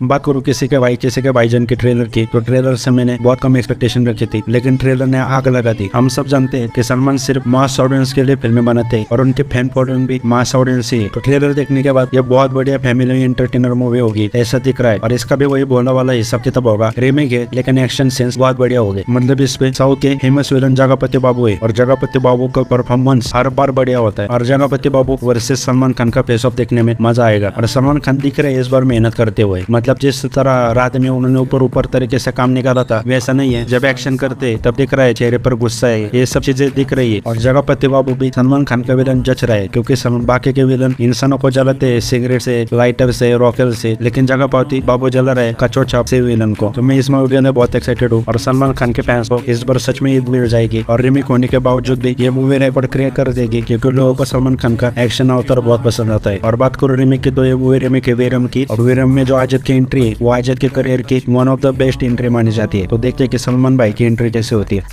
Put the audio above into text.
बात करूँ किसी के भाई, किसी के भाईजान के ट्रेलर की तो ट्रेलर से मैंने बहुत कम एक्सपेक्टेशन रखी थी, लेकिन ट्रेलर ने आग लगा दी। हम सब जानते हैं कि सलमान सिर्फ़ मास ऑडियंस के लिए फ़िल्में बनाते हैं और उनके फ़ैन फॉलोइंग भी मास ऑडियंस ही है। तो ट्रेलर देखने के बाद ये बहुत बढ़िया फैमिली एंटरटेनर मूवी होगी, ऐसा दिख रहा है। और इसका भी वही बोलने वाला हिसाब किताब होगा रिमेक है, लेकिन एक्शन सेंस बहुत बढ़िया हो गए मतलब इस पे साउथ के फ़ेमस विलन जगपति बाबू है, और जगपति बाबू का परफॉर्मेंस हर बार बढ़िया होता है। और जगपति बाबू वर्सेज सलमान खान का फेस ऑफ़ देखने में मज़ा आएगा। और सलमान खान दिख रहे इस बार मेहनत करते हुए मतलब जिस तरह रात में उन्होंने ऊपर ऊपर तरीके से काम निकाला था, वैसा नहीं है। जब एक्शन करते, तब दिख रहा है चेहरे पर गुस्सा है। ये सब चीज़ें दिख रही है। और जगपति बाबू भी सलमान खान का विलन जच रहा है, क्योंकि बाकी के विलन इंसानों को जलाते हैं सिगरेट से लाइटर से रॉकेल से। लेकिन जगपति बाबू जला रहे कचो छाप से विलन को। तो मैं इस मूवी अंदर बहुत एक्साइटेड हूँ। और सलमान खान के फैंस को इस बार सच में ईद मिल जाएगी। और रिमिक होने के बावजूद भी ये मूवी रिकॉर्ड क्रिएट कर देगी, क्योंकि लोगों को सलमान खान का एक्शन अवतार बहुत पसंद आता है। और बात करो रिमिक की तो ये मूवी रिमिक है वीरम की। और वीरम में जो आजत की एंट्री है वो के करियर की one of the best entry मानी जाती है। तो देखते हैं कि सलमान भाई की एंट्री कैसे होती है।